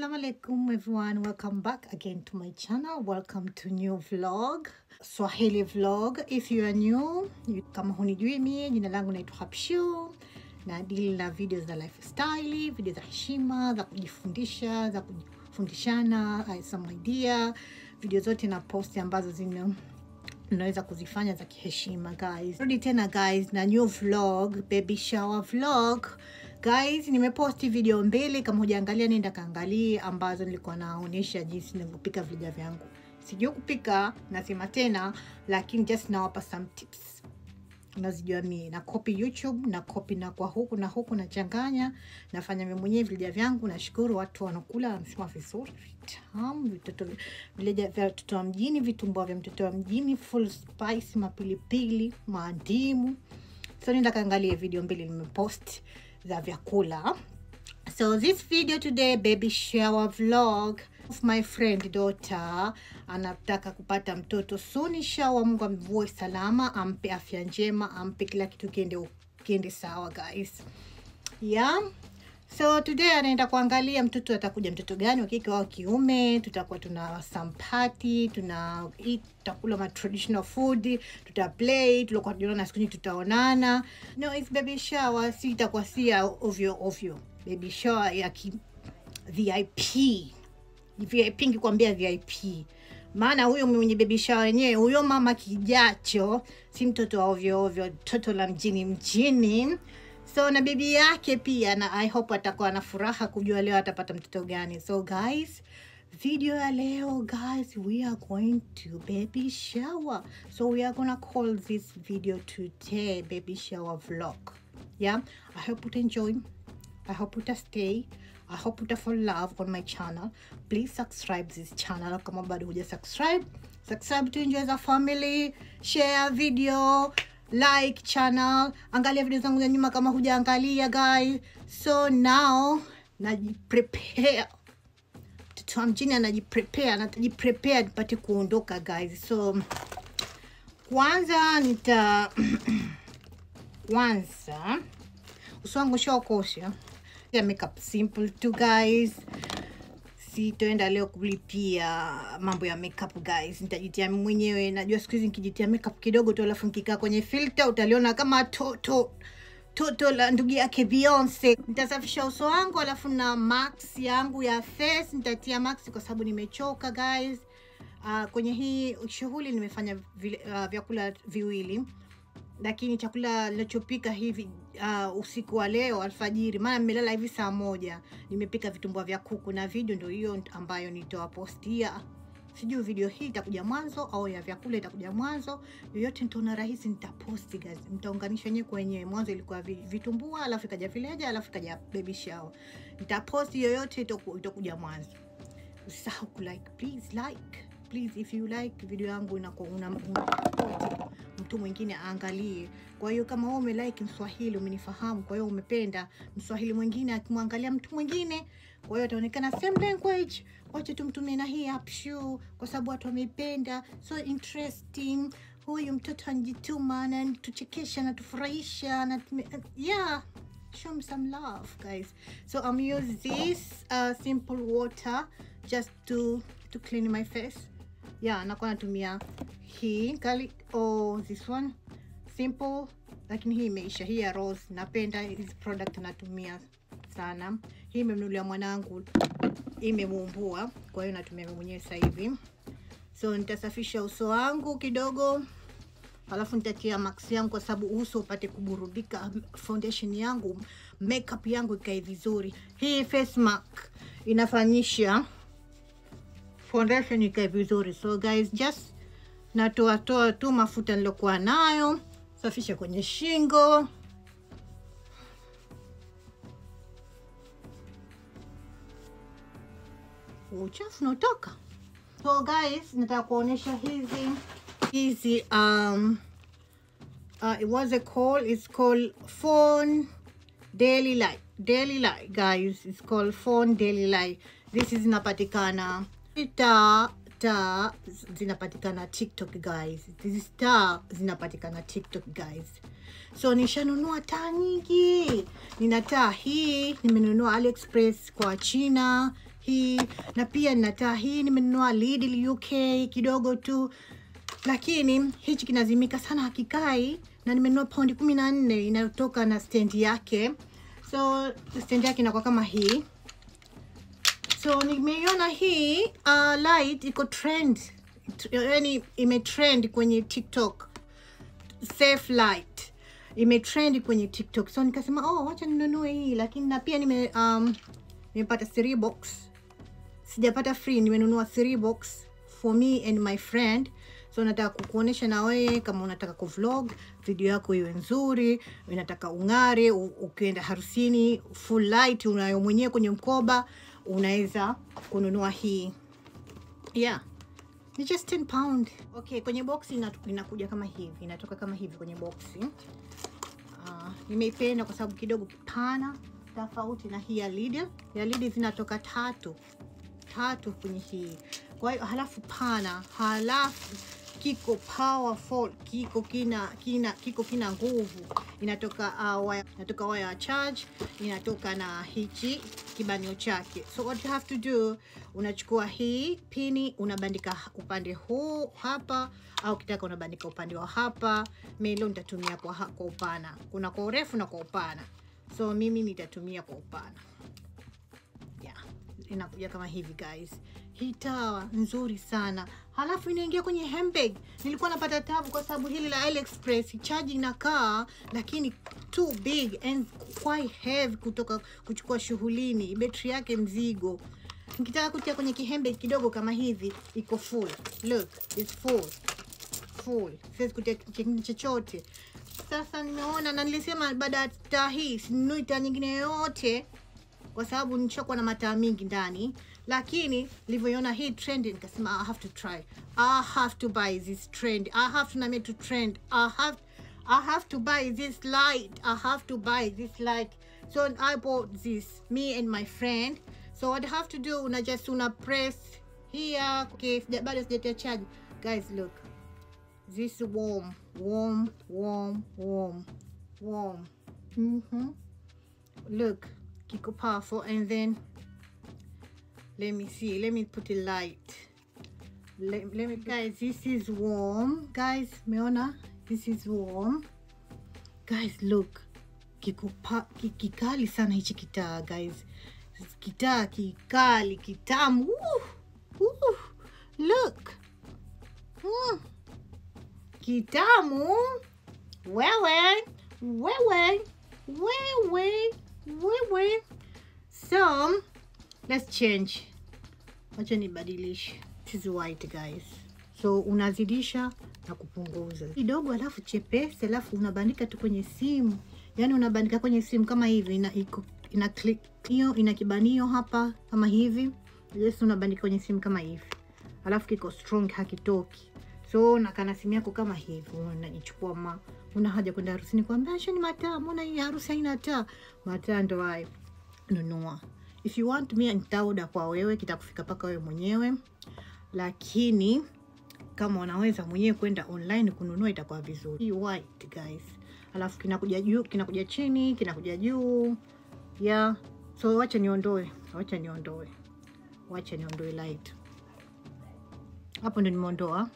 Assalamu alaikum everyone. Welcome back again to my channel. Welcome to new vlog. Swahili vlog. If you are new, you, kama hunijui mie, jina langu naitwa hapshu na deal na video za lifestyle, video za heshima, za kujifundisha, za kufundishana, some idea, video zote na posti ambazo zina naweza kuzifanya za kiheshima guys. Rudi tena guys na new vlog, baby shower vlog. Guys, nimeposti video mbili, kama hujaangalia nenda kaangalie, ambazo nilikuwa naonyesha jinsi ninavyopika vija vyangu. Sijui kupika, nasema tena, lakini just nawapa some tips nazijua mie na copy YouTube na copy na kwa huku na huku nachanganya, nafanya mimi mwenyewe vilija vyangu. Nashukuru watu wanakula, wanasema vizuri, vitamu, vitoto vilija vya mtoto wa mjini, vitumbua vya mtoto wa mjini, full spice, mapilipili, maandimu. So nenda kaangalie video mbili nimepost za vyakula. So this video today baby shower vlog of my friend daughter anataka kupata mtoto soon inshallah. Mungu amvue salama, ampe afya njema, ampe kila kitu kiende kiende sawa guys. Yeah. So today anaenda kuangalia mtoto atakuja mtoto gani wa kike au kiume. Tutakuwa tuna sampati tuna eat, tutakula ma traditional food, tuta play, tulikuwa tunaona siku nyingi tutaonana. No, it's baby shower, si itakuwa si ovyo ovyo. Baby shower ya ki VIP. VIP ngikwambia VIP. Maana huyo mwenye baby shower wenyewe huyo mama kijacho si mtoto wa ovyo ovyo, mtoto la mjini mjini so na bibi yake pia na I hope atakuwa na furaha kujua leo atapata mtoto gani. So guys, video ya leo guys, we are going to baby shower. So we are gonna call this video today baby shower vlog. Yeah, I hope you enjoy. I hope uta stay. I hope uta fall love on my channel. Please subscribe this channel kama bado huja subscribe. Subscribe to enjoy the family. Share video like channel, angalia video zangu za nyuma kama hujaangalia guys. So now najiprepare, mtoto wa mjini anajiprepare, natajiprepare nipate kuondoka guys. So kwanza nita kwanza uso wangu shaokosha yeah, makeup simple tu guys sitoenda leo kulipia mambo ya makeup guys, nitajitia mwenyewe. Najua siku hizi nikijitia makeup kidogo tu, alafu nikikaa kwenye filter utaliona kama toto toto la ndugu yake Beyonce. Nitasafisha uso wangu, alafu na max yangu ya face nitatia max kwa sababu nimechoka guys. Uh, kwenye hii shughuli nimefanya vile, uh, vyakula viwili lakini chakula nilichopika hivi uh, usiku wa leo alfajiri, maana nimelala hivi saa moja, nimepika vitumbua vya kuku na video ndio hiyo ambayo nitawapostia. Sijui video hii itakuja mwanzo au ya vyakula itakuja mwanzo, yoyote nitaona rahisi nitaposti guys, mtaunganisha wenyewe kwenye mwanzo. Ilikuwa vitumbua, alafu ikaja vileja, alafu ikaja baby shower. Nitaposti yoyote, itakuja mwanzo. Usisahau kulike, please like please if you like video yangu inakuwa una, mtu mwingine aangalie. Kwa hiyo kama wewe umelike Mswahili, umenifahamu, kwa hiyo umependa Mswahili mwingine akimwangalia mtu mwingine, kwa hiyo ataonekana same language. Wacha tumtumie na hii Habshu kwa sababu watu wameipenda, so interesting. Huyu mtoto anjituma na tuchekesha na tufurahisha na yeah show me some love guys so i'm use this uh, simple water just to to clean my face yeah nakuwa natumia hii. Garlic oh, this one. Simple lakini hii imeisha. Hii ya rose. Napenda hizi product natumia sana. Hii imemnulia mwanangu. Imemuumbua. Kwa hiyo natumia mwenyewe sasa hivi. So nitasafisha uso wangu kidogo. Alafu nitatia max yangu kwa sababu uso upate kuburudika, foundation yangu, makeup yangu ikae vizuri. Hii face mark inafanyisha foundation ikae vizuri. So guys, just natoatoa tu mafuta nilokuwa nayo, safisha kwenye shingo uchafu unatoka. So guys, nataka kuonyesha hizi hizi um uh, it was a call it's called phone daily light daily light guys it's called phone daily light this is zinapatikana ta star zinapatikana tiktok guys. Hizi star zinapatikana tiktok guys. So nishanunua taa nyingi. Nina taa hii nimenunua aliexpress kwa china hii. Na pia nina taa hii nimenunua Lidl UK kidogo tu. Lakini hichi kinazimika sana hakikai na nimenunua paundi kumi na nne inayotoka na stendi yake. So stendi yake inakuwa kama hii so nimeiona hii uh, light iko trend. Yani imetrend kwenye tiktok. Safe light. Imetrend kwenye tiktok. So nikasema oh wacha ninunue hii. Lakini na pia nime um, nimepata three box. Sijapata free nimenunua three box for me and my friend. So nataka kukuonesha na wewe kama unataka kuvlog video yako iwe nzuri unataka ung'are ukienda harusini full light unayo mwenyewe kwenye mkoba unaweza kununua hii. Yeah. Ni just 10 pound. Okay kwenye box inakuja kama hivi. Inatoka kama hivi kwenye boxi. Uh, nimeipenda kwa sababu kidogo kipana tofauti na hii ya Lidl. Ya Lidl zinatoka tatu. Tatu kwenye hii, kwa hiyo halafu pana, halafu kiko powerful, kiko kina kina kiko kina nguvu, inatoka uh, waya, inatoka waya ya charge, inatoka na hichi kibanio chake. So what you have to do, unachukua hii pini unabandika upande huu hapa, au kitaka unabandika upande wa hapa. Mimi nitatumia kwa, kwa upana, kuna kwa urefu na kwa upana, so mimi nitatumia kwa upana yeah. Inakuja kama hivi guys, hii tawa nzuri sana, halafu inaingia kwenye handbag. Nilikuwa napata tabu kwa sababu hili la AliExpress chaji inakaa, lakini too big and quite heavy kutoka kuchukua shughulini, betri yake mzigo. Nikitaka kutia kwenye kihembe kidogo kama hivi, iko full. Look, it's full full, siwezi kutia kingine chochote. Sasa nimeona na nilisema baada ya taa hii sinunui taa nyingine yoyote kwa sababu nishakuwa na mataa mingi ndani, lakini nilivyoiona hii trend nikasema I have to try, I have to buy this trend, I have to name to trend, I have I have to buy this light, I have to buy this light. So I bought this, me and my friend. So what I have to do, una just una press here. Okay, bado sijatia charge. Guys, look. This warm, warm, warm, warm, warm. Mm-hmm. Look, kiko powerful. And then, let me see. Let me put a light. Let, let me, guys, this is warm. Guys, meona? This is warm. Guys, look. Kiko pa, ki- kikali sana hichi kitaa, guys. Kitaa kikali, kitamu. Woo! Woo! Look. Mm. Kitamu. Wewe, wewe, wewe, wewe. So, let's change. Wacha nibadilishe. This is white guys. So unazidisha na kupunguza kidogo, alafu chepesi, alafu unabandika tu kwenye simu, yani unabandika kwenye simu kama hivi, ina ina click hiyo, ina kibanio hapa kama hivi, yes, unabandika kwenye simu kama hivi, alafu kiko strong, hakitoki. So nakana simu yako kama hivi, unajichukua ma una haja kwenda harusini, kwambia shani mataa, mbona hii harusi haina taa? Mataa ndo hayo, nunua. If you want me nitaoda kwa wewe, kitakufika paka wewe mwenyewe, lakini kama unaweza mwenyewe kwenda online kununua itakuwa vizuri. Hii white guys, alafu kinakuja juu, kinakuja chini, kinakuja juu yeah. So wacha niondoe, wacha niondoe, wacha niondoe light hapo, ndo nimeondoa.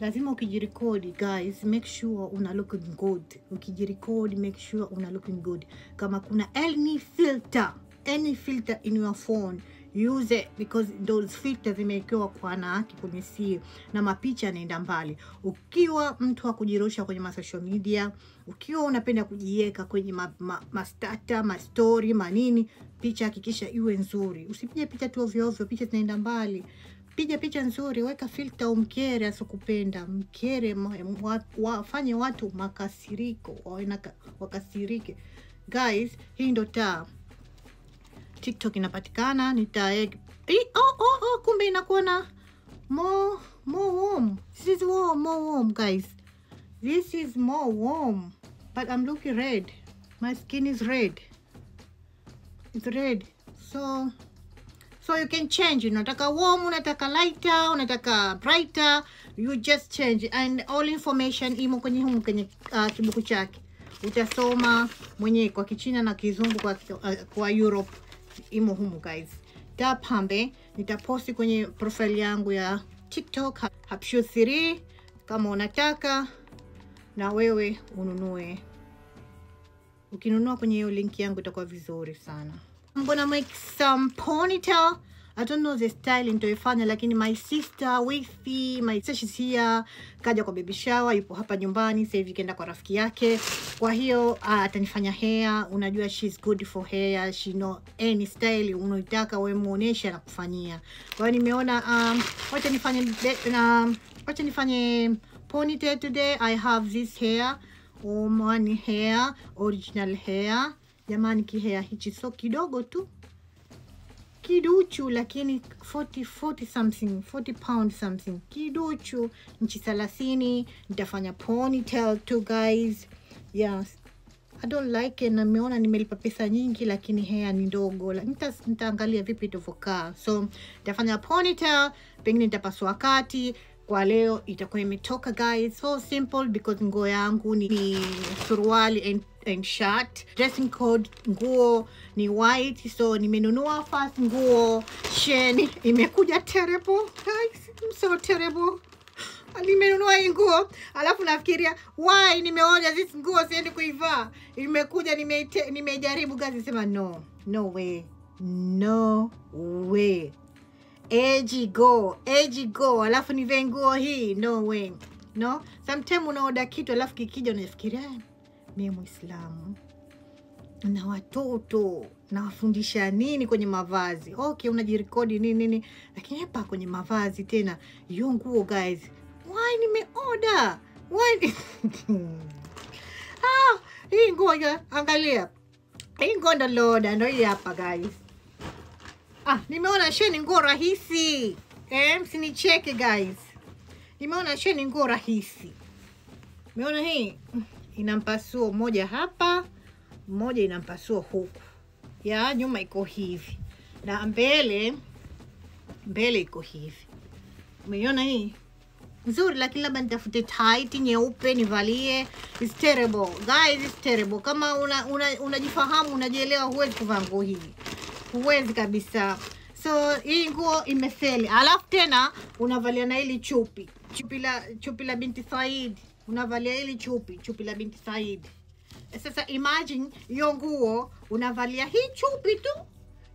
Lazima ukijirekodi guys, make sure una looking good. Ukijirekodi make sure una looking good. Kama kuna any filter, any filter in your phone use it because those filters zimewekewa kwa wanawake kwenye siri na mapicha yanaenda mbali. Ukiwa mtu wa kujirusha kwenye ma social media, ukiwa unapenda kujiweka kwenye ma, ma, ma stata, ma story, manini, picha hakikisha iwe nzuri. Usipige picha tu ovyo ovyo, picha zinaenda mbali. Piga picha nzuri, weka filter, umkere asikupenda, mkere, wafanye wa- watu makasiriko, wawe na wakasirike. Guys, hii ndo taa TikTok inapatikana, nitaweka Ih, oh, oh, oh, kumbe inakuwa na more more warm. This is warm, more warm guys. This is more warm, but I'm looking red. My skin is red. It's red. So so you can change. Unataka warm, unataka lighter, unataka brighter, you just change and all information imo kwenye humu kwenye uh, kibuku chake. Utasoma mwenyewe kwa Kichina na Kizungu kwa, uh, kwa Europe imo humu guys. da pambe nitaposti kwenye profile yangu ya tiktok hapshu 3 kama unataka na wewe ununue. Ukinunua kwenye hiyo link yangu itakuwa vizuri sana. I'm gonna make some ponytail I don't know the style nitoifanya lakini my sister wifi my sister she's here. Kaja kwa baby shower yupo hapa nyumbani sasa hivi kaenda kwa rafiki yake kwa hiyo uh, atanifanya hair unajua she's good for hair she know any style unaitaka wewe muoneshe na kufanyia. Kwa hiyo nimeona um, wacha nifanye na wacha nifanye ponytail today I have this hair Oman hair original hair jamani kihair hichi so kidogo tu kiduchu lakini 40, 40 something 40 pound something kiduchu. Nchi thelathini nitafanya ponytail tu guys yes. I don't like it. Nimeona nimelipa pesa nyingi lakini hair ni ndogo. Nitaangalia vipi itavyokaa so nitafanya ponytail pengine nitapasua kati kwa leo itakuwa imetoka guys. So simple because nguo yangu ni, ni suruali and, and shirt. Dressing code nguo ni white. So nimenunua first nguo. Sheni imekuja terrible. Guys I'm so terrible nimenunua hii nguo alafu nafikiria why nimeoja this nguo siendi kuivaa? Imekuja nimeijaribu nimejaribu gazi sema no no way no way. Eji go eji go alafu nive nguo hii no way no? Sometime unaoda kitu alafu kikija unafikiria mie mwislamu na watoto nawafundisha nini kwenye mavazi? Okay unajirekodi nini nini lakini hapa kwenye mavazi tena hiyo nguo guys why nimeoda ah, hii nguo angalia. Hii nguo ndo loda ndo hii hapa guys. Ah, nimeona sheni nguo rahisi. Eh, msinicheke guys. Nimeona sheni nguo rahisi. Meona hii ina mpasuo moja hapa moja ina mpasuo huku. Ya nyuma iko hivi. Na mbele mbele iko hivi. Umeiona hii nzuri lakini labda nitafute tight nyeupe nivalie. It's terrible. Guys it's terrible. Kama unajifahamu una, una unajielewa huwezi kuvaa nguo hii. Huwezi kabisa. So hii nguo imefeli. Alafu tena unavalia na hili chupi. Chupi la chupi la binti said. Unavalia hili chupi chupi la binti said. Sasa imagine hiyo nguo unavalia hii chupi tu.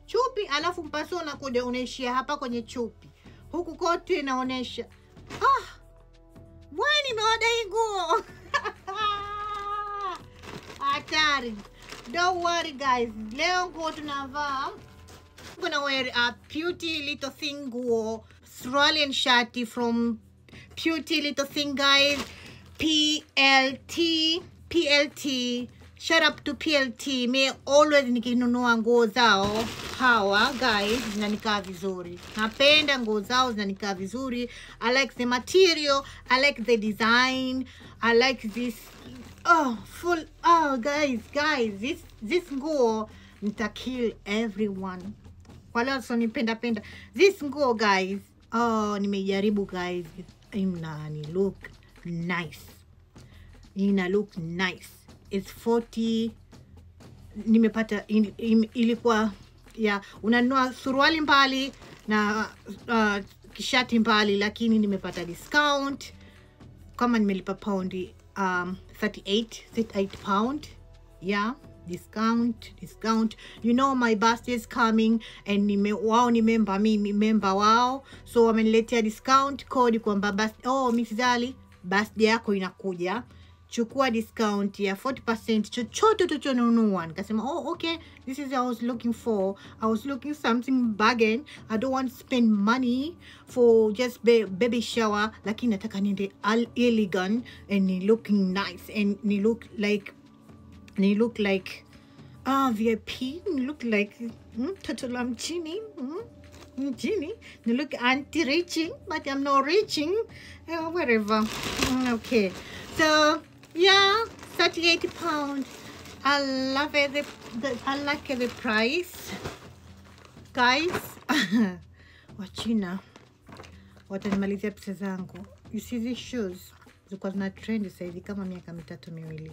Chupi alafu mpasuo unakuja unaishia hapa kwenye chupi. Huku kote inaonyesha ah, bwana nimeoda hii nguo hatari don't worry guys. Leo nguo tunavaa I'm gonna wear a beauty little thing nguo suruali and shati from beauty little thing guys. Plt plt shout up to plt me always nikinunua nguo zao. Hawa guys zinanikaa vizuri. Napenda nguo zao zinanikaa vizuri. I like the material i like the design i like this oh full oh guys guys this this nguo nitakill everyone. Wale wasonipenda penda. This nguo guys oh nimejaribu guys. Imnani look nice. Ina look nice it's 40 nimepata in, in, ilikuwa ya unanunua suruali mbali na uh, kishati mbali lakini nimepata discount. Kama nimelipa paundi um, 38 38 pound yeah discount discount. You know my birthday is coming and nime, wao ni member mi member wao. So wameniletea discount code kwamba oh Miss Zali birthday yako inakuja chukua discount ya 40% chochote tuchonunua nikasema oh okay this is i was looking for. I was looking something bargain. I don't want to spend money for just ba baby shower lakini nataka niende al- elegant and ni looking nice and ni look like ni look like ah vip ni look like mm, toto la mchini mm, mjini. Ni look anti reaching but i'm not reaching uh, wherever Mm, okay. So yeah 38 pound. I love it. The, the, i like the price. Guys wachina watanimalizia pesa zangu. You see these shoes? Zilikuwa zina trend sasa hivi kama miaka mitatu miwili.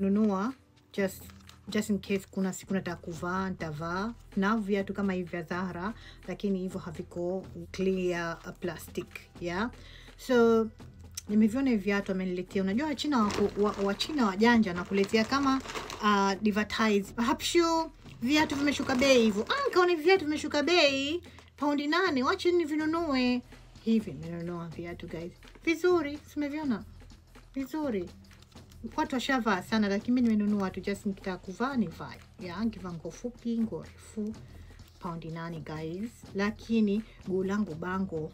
Nunua just just in case kuna siku nataka kuvaa nitavaa. Na viatu kama hivi vya Zara, lakini hivyo haviko clear uh, plastic yeah. So nimeviona hivi viatu ameniletea. Unajua Wachina wako- wa- Wachina wajanja nakuletea kama uh, advertise hapshu viatu vimeshuka bei hivyo. Ah, nikaona viatu vimeshuka bei paundi nane, wacha ni vinunue hivi. Nimenunua viatu guys, vizuri, simeviona vizuri watu washavaa sana, lakini mimi nimenunua tu just nikitaka kuvaa nivae, ya nikivaa nguo fupi, nguo refu, paundi nane guys. Lakini guu langu bango,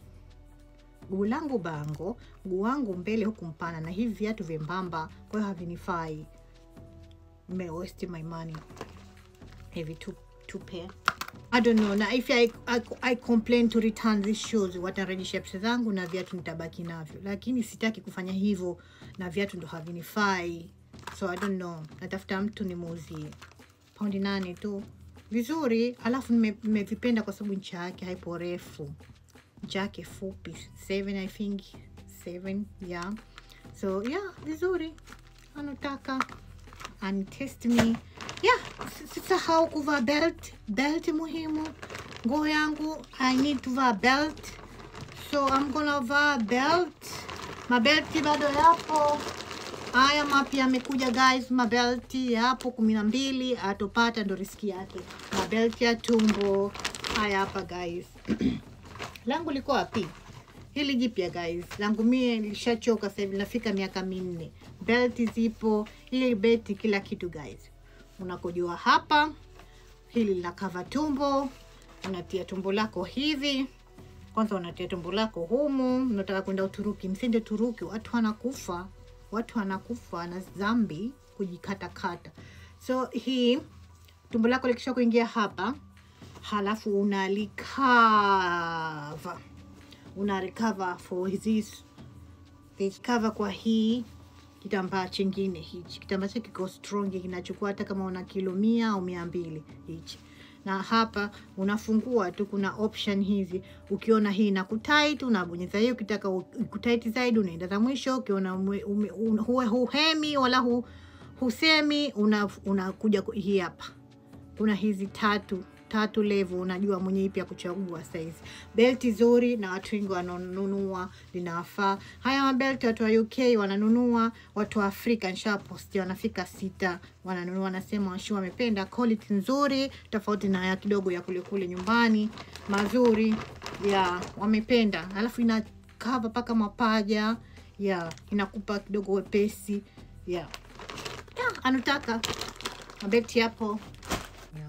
guu langu bango, guu wangu mbele huku mpana, na hivi viatu vyembamba, kwa hiyo havinifai. Nime waste my money? Hivi two, pair I don't know na if I, I, I complain to return these shoes watarejesha pesa zangu na viatu nitabaki navyo, lakini sitaki kufanya hivyo na viatu ndo havinifai, so I don't know, natafuta mtu nimuuzie. Paundi nane tu. Vizuri, alafu nime- nimevipenda kwa sababu ncha yake haipo refu, yake fupi seven I think seven yeah, so yeah, vizuri. Anataka and test me. Yeah sisahau kuvaa belt belt muhimu. Nguo yangu i need to vaa belt. So i'm gonna vaa belt. Mabelti bado yapo. Haya mapya yamekuja guys. Mabelti yapo kumi na mbili atopata ndo riski yake. Mabelti ya tumbo. Haya hapa guys langu liko wapi? Hili jipya guys. Langu mie lishachoka sasa hivi nafika miaka minne. Belt zipo hili beti kila kitu guys. Unakojua hapa hili lina kava tumbo unatia tumbo lako hivi. Kwanza unatia tumbo lako humu unataka kwenda uturuki. Msende uturuki watu wanakufa. Watu wanakufa na zambi kujikatakata. So hii tumbo lako likisha kuingia hapa halafu una recover, una recover for this this cover kwa hii kitambaa chingine hichi. Kitambaa chake kiko strong kinachukua hata kama una kilo mia au mia mbili hichi. Na hapa unafungua tu kuna option hizi. Ukiona hii na kutight unabonyeza hiyo. Ukitaka kutight zaidi unaenda za mwisho. Ukiona huwe huhemi wala hu, husemi unakuja una hii hapa. Kuna hizi tatu tatu level unajua mwenye ipi ya kuchagua saizi. Belti zuri na watu wengi wananunua linawafaa haya mabelti watu wa uk wananunua watu wa afrika nshaposti wanafika sita wananunua wanasema washu wamependa. Quality nzuri tofauti na ya kidogo ya kule kule nyumbani. Mazuri ya yeah, wamependa. Alafu ina cover mpaka mapaja ya yeah, inakupa kidogo wepesi ya. Yeah. Anutaka. Mabelti yapo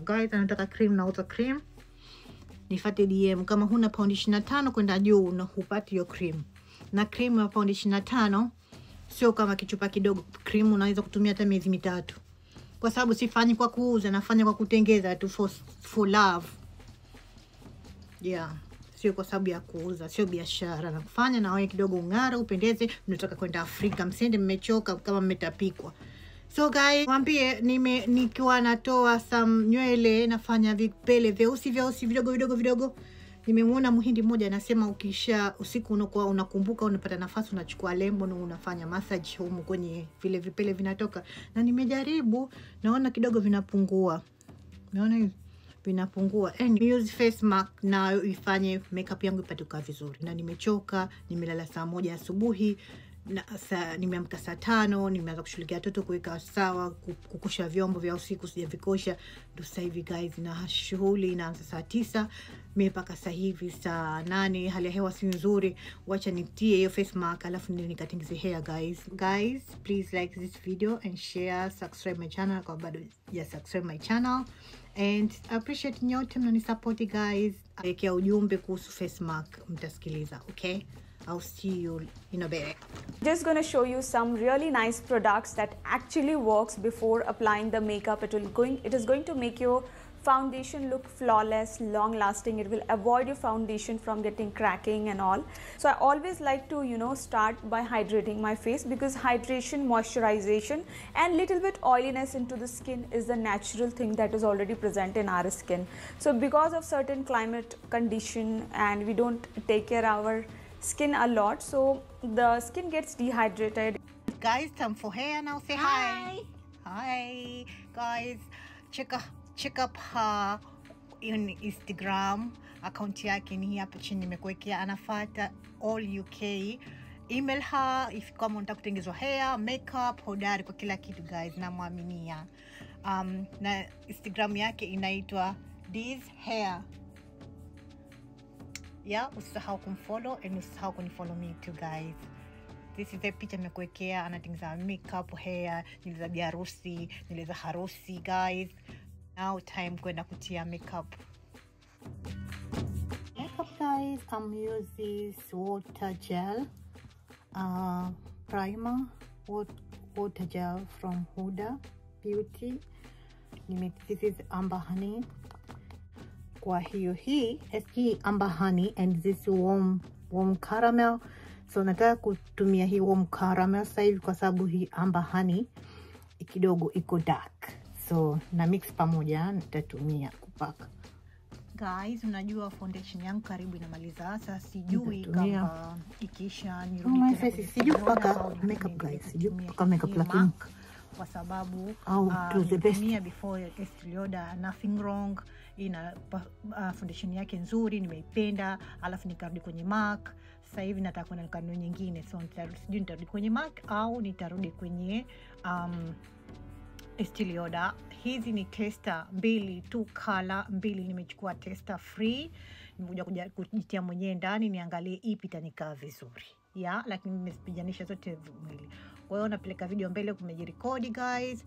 guys anataka cream nauza cream? Nifate dm kama huna paundi ishiri tano kwenda juu na hupati hiyo cream. Na cream ya paundi ishiri tano sio kama kichupa kidogo. Cream unaweza kutumia hata miezi mitatu. Kwa sababu sifanyi kwa kuuza nafanya kwa kutengeza tu for, for love. Yeah. Sio kwa sababu ya kuuza sio biashara. Na kufanya na wewe kidogo ung'ara upendeze. Mnataka kwenda afrika msende mmechoka kama mmetapikwa so guys mwambie nime nikiwa natoa some nywele nafanya vipele vyeusi vyeusi vidogo vidogo vidogo nimemwona mhindi mmoja anasema ukisha usiku unakuwa unakumbuka unapata nafasi unachukua lembo na unafanya massage humu kwenye vile vipele vinatoka. Na nimejaribu naona kidogo vinapungua. Naona hivi vinapungua. Use face mask nayo ifanye makeup yangu ipate kukaa vizuri. Na nimechoka nimelala saa moja asubuhi na nimeamka saa tano nimeanza kushughulikia watoto kuweka sawa ku- kukusha vyombo vya usiku sijavikosha. Ndo sasa hivi guys na shughuli inaanza saa tisa mi mpaka sasa hivi saa nane hali ya hewa si nzuri. Wacha nitie hiyo face mask alafu ndio nikatengeze hair guys. Guys please like this video and share subscribe my channel kwa bado ya subscribe my channel. And appreciate nyote mnanisapoti guys. Ekea ujumbe kuhusu face mask mtasikiliza okay I'll see you in a bit just to show you some really nice products that actually works before applying the makeup. It will going it is going to make your foundation look flawless long lasting it will avoid your foundation from getting cracking and all. So i always like to you know start by hydrating my face because hydration moisturization and little bit oiliness into the skin is the natural thing that is already present in our skin. So because of certain climate condition and we don't take care our skin a lot so the skin gets dehydrated guys time for hair now say hi Hi Hi. guys, check up, check up her in Instagram. Akaunti yake ni hii hapa chini nimekuwekea, anafata all UK. Email her if kama unataka kutengezwa hair, makeup, hodari kwa kila kitu guys, namwaminia. Um, na Instagram yake inaitwa this hair yeah, usisahau kumfollow and usisahau kunifollow me too guys. This is the picha nimekuwekea anatengeneza makeup hair nywele za biharusi nywele za harusi guys. Now time kwenda kutia makeup. Makeup guys i'm using water gel uh, primer water gel from huda beauty. This is amber honey kwa hiyo hii hii amber honey and this warm, warm caramel. So nataka kutumia hii warm caramel sasa hivi kwa sababu hii amber honey kidogo iko dark. So na mix pamoja nitatumia kupaka guys unajua foundation yangu karibu inamaliza. Sasa sijui kama ikiisha Oh nirudi kwenye sijui kupaka makeup, guys. Sijui kupaka makeup, lakini- kwa sababu best. before Estee Lauder nothing wrong ina uh, foundation yake nzuri nimeipenda alafu nikarudi kwenye mark sasa hivi nataka kwenda kanuni nyingine so sijui nitarudi kwenye mark au nitarudi kwenye um, Lauder. Hizi ni testa mbili tu kala mbili, nimechukua testa free, nimekuja kujitia mwenyewe ndani niangalie ipi itanikaa vizuri ya, lakini nimezipijanisha zote mwili. Kwa hiyo napeleka video mbele, kumejirekodi guys.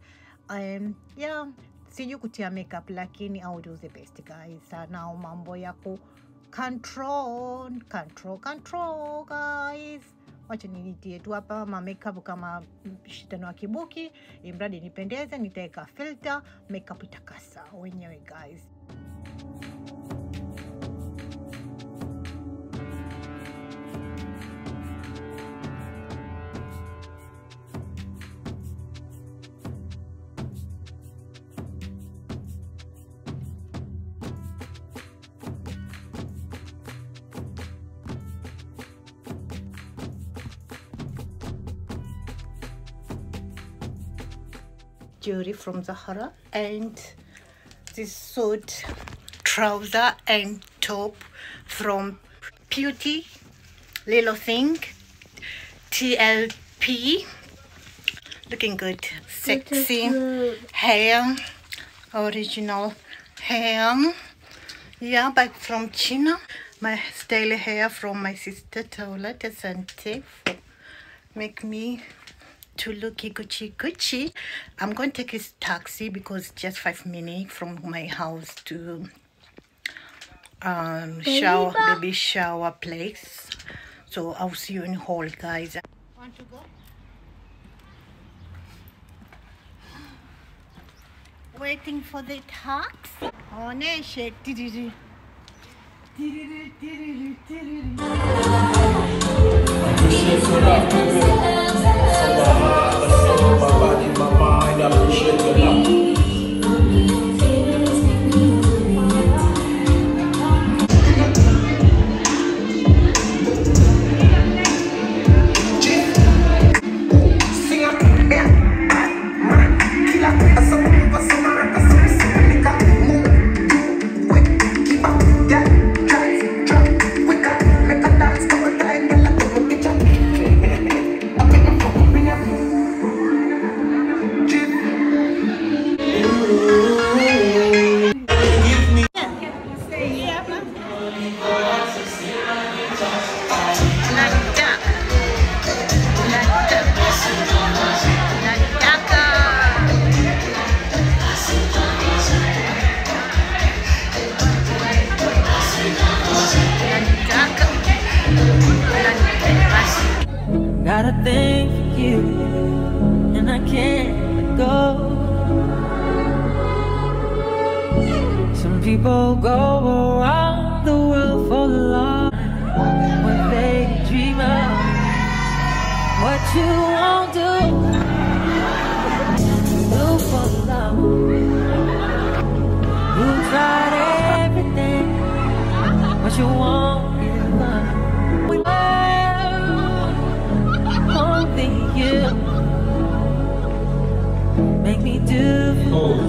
Um, yeah, sijui kutia makeup lakini au do the best guys. Nao mambo ya ku control control control guys. Wacha nijitie tu hapa ma makeup kama shitano wa kibuki. Imradi nipendeze nitaweka filter makeup itakasa wenyewe guys jewelry from Zahara and this suit trouser and top from Beauty Little Thing TLP looking good. Sexy hair original hair. Yeah but from China. My style hair from my sister Taulata Sante for make me to look Gucci Gucci. I'm going to take his taxi because just five minutes from my house to um shower baby shower place. So I'll see you in hall, guys. Want to go? Waiting for the taxi. Oh, no, shit. My body, my mind, I appreciate go around the world for love when they dream of what you won't do. Do for love. You tried everything, but you won't give up. Well, only you Make me do oh.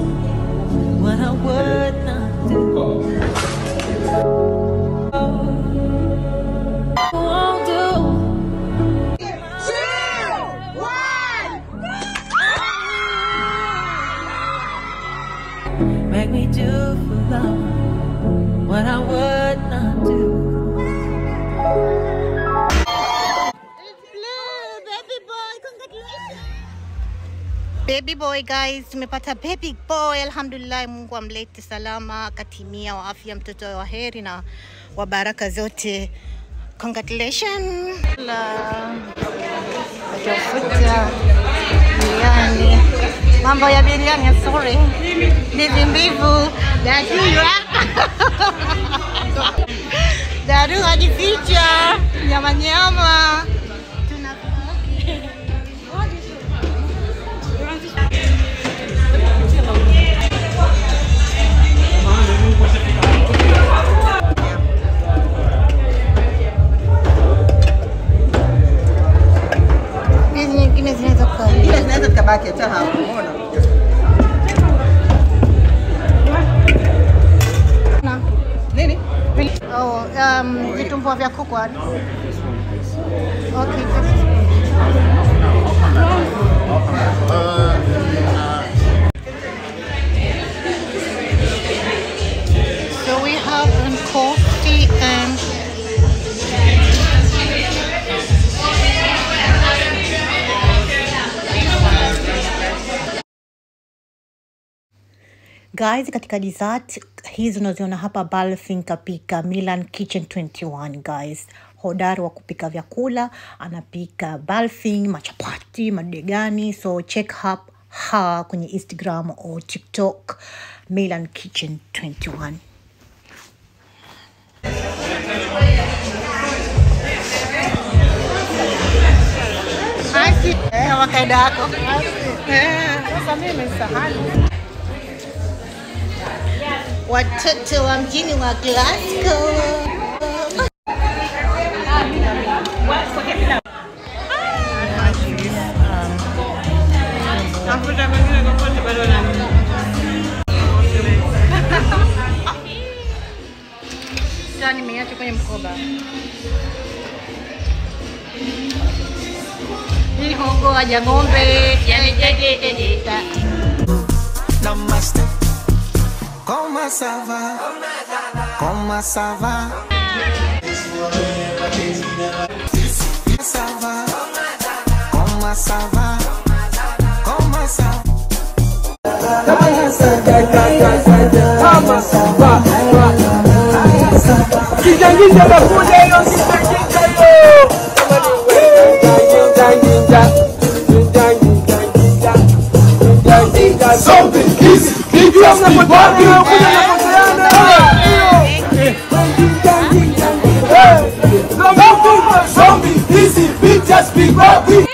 what I would not do. Won't Baby boy guys, tumepata baby boy, alhamdulillah. Mungu amlete salama, akatimia wa afya, mtoto wa heri na wa baraka zote. Congratulations. La tafuta biriani, mambo ya biriani, sorry, ndizi mbivu, darua daru jificha nyama nyama, Zinaweza hata hapo, Nini? Oh, um, vitumbua vya kuku. Okay, Guys, katika dessert hizi unaziona hapa Balfin kapika Milan Kitchen 21 guys, hodari wa kupika vyakula, anapika balfing, machapati, madegani. So check up her kwenye Instagram or TikTok Milan Kitchen 21. Wakaida kama kaida yako. Sasa mimi sahani watoto wa mjini wa Glasgow. Sasa nimeiacha kwenye mkoba. Mihogo ya ng'ombe, yani jeje jeje. Namaste. Comment ça va? Comment ça va? Ça va? Comment ça va? Comment ça Kijangija bakuja hiyo kijangija hiyo. Zombie, hizi, Zombie, easy, We just be